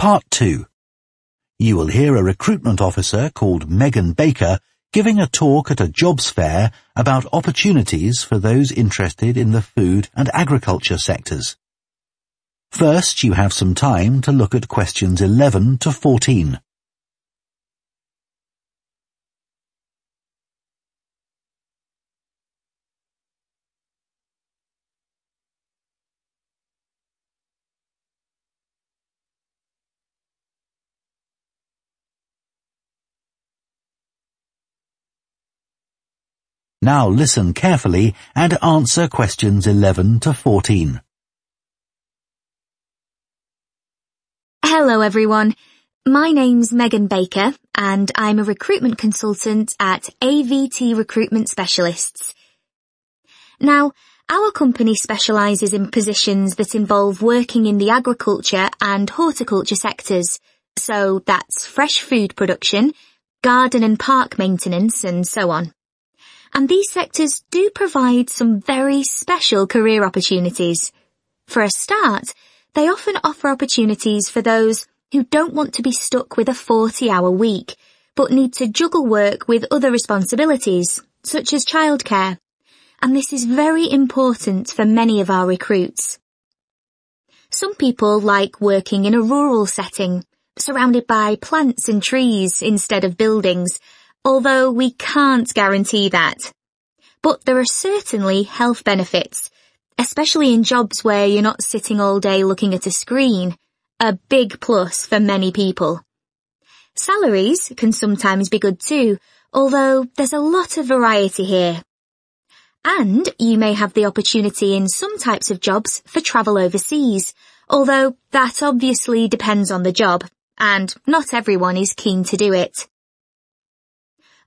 Part 2. You will hear a recruitment officer called Megan Baker giving a talk at a jobs fair about opportunities for those interested in the food and agriculture sectors. First, you have some time to look at questions 11 to 14. Now listen carefully and answer questions 11 to 14. Hello everyone. My name's Megan Baker and I'm a recruitment consultant at AVT Recruitment Specialists. Now, our company specialises in positions that involve working in the agriculture and horticulture sectors. So that's fresh food production, garden and park maintenance and so on and these sectors do provide some very special career opportunities. For a start, they often offer opportunities for those who don't want to be stuck with a 40-hour week, but need to juggle work with other responsibilities, such as childcare. And this is very important for many of our recruits. Some people like working in a rural setting, surrounded by plants and trees instead of buildings, although we can't guarantee that. But there are certainly health benefits, especially in jobs where you're not sitting all day looking at a screen, a big plus for many people. Salaries can sometimes be good too, although there's a lot of variety here. And you may have the opportunity in some types of jobs for travel overseas, although that obviously depends on the job, and not everyone is keen to do it.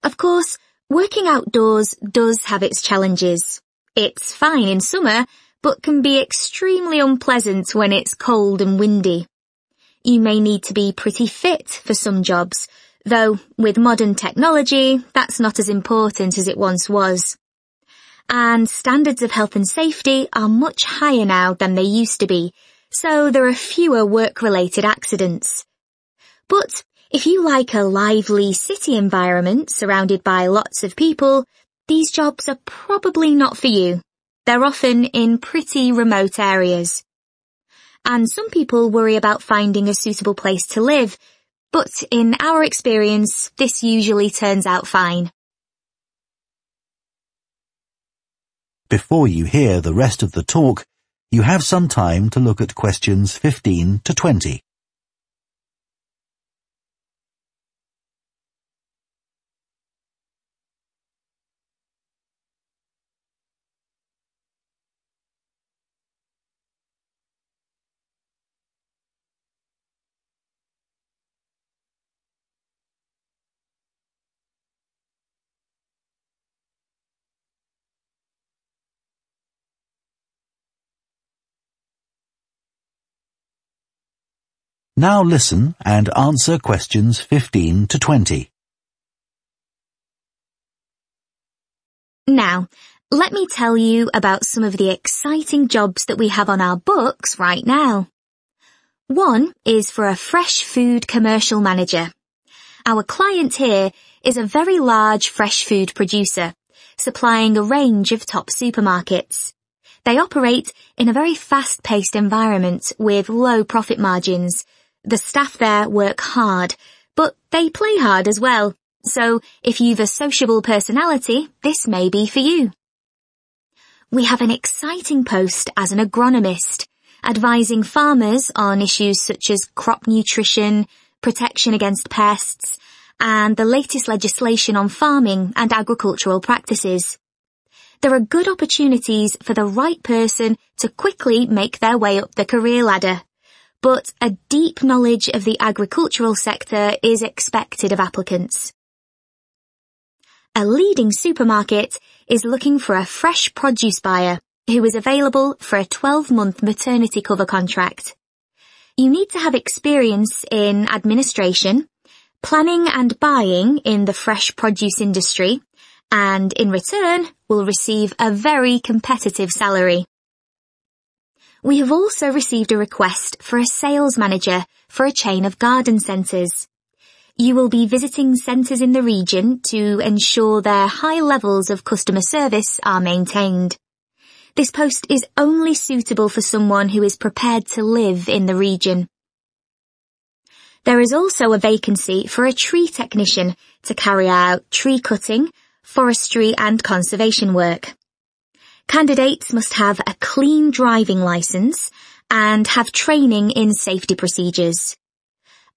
Of course, working outdoors does have its challenges. It's fine in summer, but can be extremely unpleasant when it's cold and windy. You may need to be pretty fit for some jobs, though with modern technology, that's not as important as it once was. And standards of health and safety are much higher now than they used to be, so there are fewer work-related accidents. But if you like a lively city environment surrounded by lots of people, these jobs are probably not for you. They're often in pretty remote areas. And some people worry about finding a suitable place to live, but in our experience, this usually turns out fine. Before you hear the rest of the talk, you have some time to look at questions 15 to 20. Now listen and answer questions 15 to 20. Now, let me tell you about some of the exciting jobs that we have on our books right now. One is for a fresh food commercial manager. Our client here is a very large fresh food producer, supplying a range of top supermarkets. They operate in a very fast-paced environment with low profit margins, the staff there work hard, but they play hard as well. So if you've a sociable personality, this may be for you. We have an exciting post as an agronomist, advising farmers on issues such as crop nutrition, protection against pests, and the latest legislation on farming and agricultural practices. There are good opportunities for the right person to quickly make their way up the career ladder but a deep knowledge of the agricultural sector is expected of applicants. A leading supermarket is looking for a fresh produce buyer who is available for a 12-month maternity cover contract. You need to have experience in administration, planning and buying in the fresh produce industry, and in return will receive a very competitive salary. We have also received a request for a sales manager for a chain of garden centres. You will be visiting centres in the region to ensure their high levels of customer service are maintained. This post is only suitable for someone who is prepared to live in the region. There is also a vacancy for a tree technician to carry out tree cutting, forestry and conservation work. Candidates must have a clean driving licence and have training in safety procedures.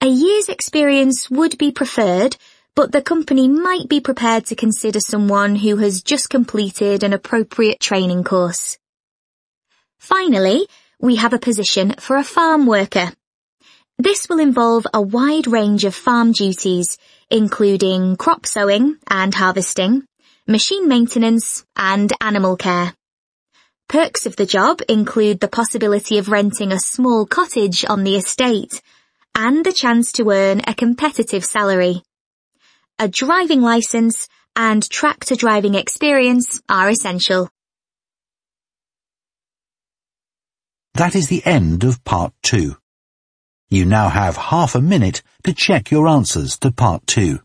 A year's experience would be preferred, but the company might be prepared to consider someone who has just completed an appropriate training course. Finally, we have a position for a farm worker. This will involve a wide range of farm duties, including crop sowing and harvesting, machine maintenance, and animal care. Perks of the job include the possibility of renting a small cottage on the estate, and the chance to earn a competitive salary. A driving license and tractor driving experience are essential. That is the end of part two. You now have half a minute to check your answers to part two.